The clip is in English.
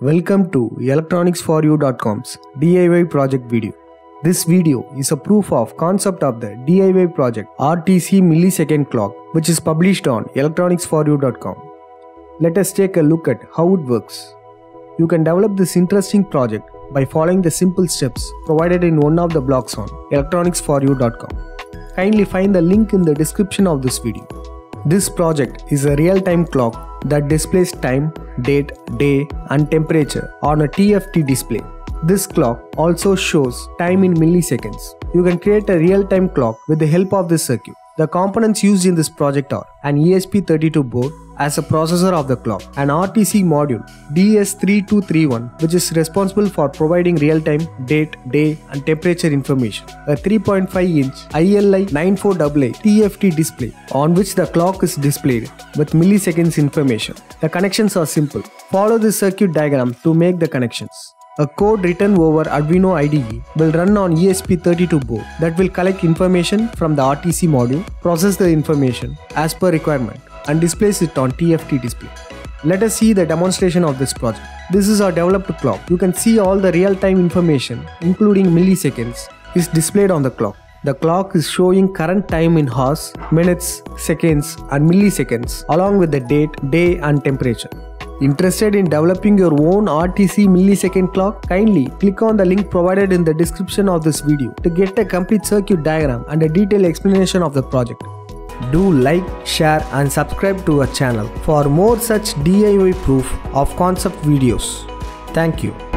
Welcome to electronicsforu.com's DIY project video. This video is a proof of concept of the DIY project RTC millisecond clock which is published on electronicsforu.com. Let us take a look at how it works. You can develop this interesting project by following the simple steps provided in one of the blogs on electronicsforu.com. Kindly find the link in the description of this video. This project is a real-time clock that displays time, date, day and temperature on a TFT display. This clock also shows time in milliseconds. You can create a real-time clock with the help of this circuit. The components used in this project are an ESP32 board as a processor of the clock, an RTC module DS3231 which is responsible for providing real-time date, day and temperature information, a 3.5 inch ILI 9488 TFT display on which the clock is displayed with milliseconds information. The connections are simple. Follow the circuit diagram to make the connections. A code written over Arduino IDE will run on ESP32 board that will collect information from the RTC module, process the information as per requirement and displays it on TFT display. Let us see the demonstration of this project. This is our developed clock. You can see all the real-time information including milliseconds is displayed on the clock. The clock is showing current time in hours, minutes, seconds and milliseconds along with the date, day and temperature. Interested in developing your own RTC millisecond clock? Kindly click on the link provided in the description of this video to get a complete circuit diagram and a detailed explanation of the project. Do like, share and subscribe to our channel for more such DIY proof of concept videos. Thank you.